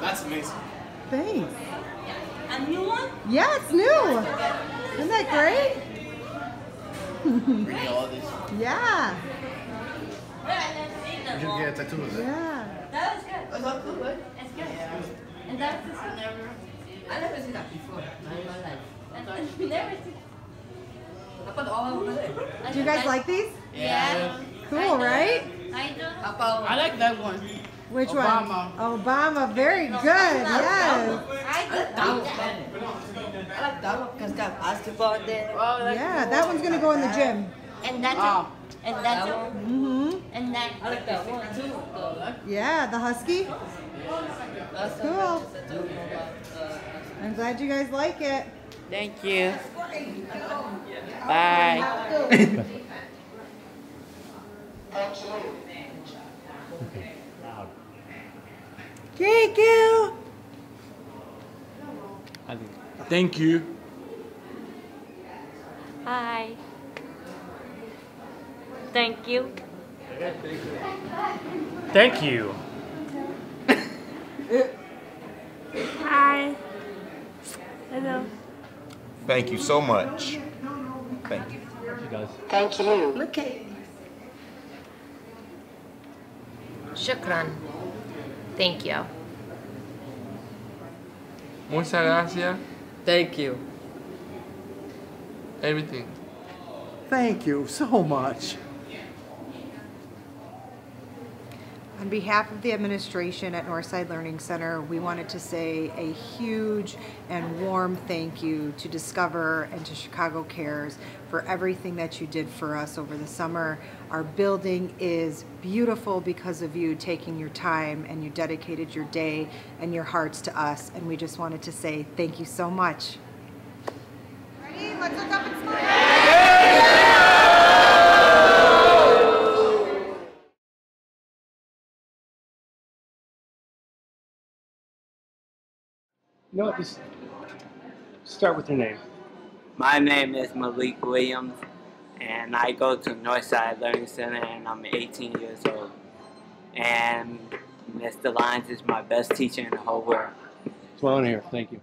That's amazing. Thanks. A new one? Yeah, it's new. Isn't that great? All this. Yeah. You should get a tattoo of it. Yeah. That was good. Was that cool, right? It's good. And that's the I never, I never seen that before in my life. and, and never see. I put all over there. Do you guys like these? Yeah. Cool, right? I do. I like that one. Which Obama. one? Obama. Very good. Yes. I do. That one's better. I like that one because got basketball there. Oh, Yeah, that one's gonna go in the gym. And that's Oh. and that's That one. Mhm. and that. I like that one too. Yeah, the husky. That's Cool. that's a joke about, I'm glad you guys like it. Thank you. Bye. Thank you. Thank you. Hi. Thank you. Thank you. Hi. Hello. Thank you so much. Thank you. Thank you. Look at. Shukran. Thank you. Muchas gracias. Thank you. Everything. Thank you so much. On behalf of the administration at Northside Learning Center, we wanted to say a huge and warm thank you to Discover and to Chicago Cares for everything that you did for us over the summer. Our building is beautiful because of you taking your time and you dedicated your day and your hearts to us. And we just wanted to say thank you so much. Ready? Let's look up You know what? Just start with your name. My name is Malik Williams, and I go to Northside Learning Center, and I'm 18 years old. And Mr. Lyons is my best teacher in the whole world. What I want. Thank you.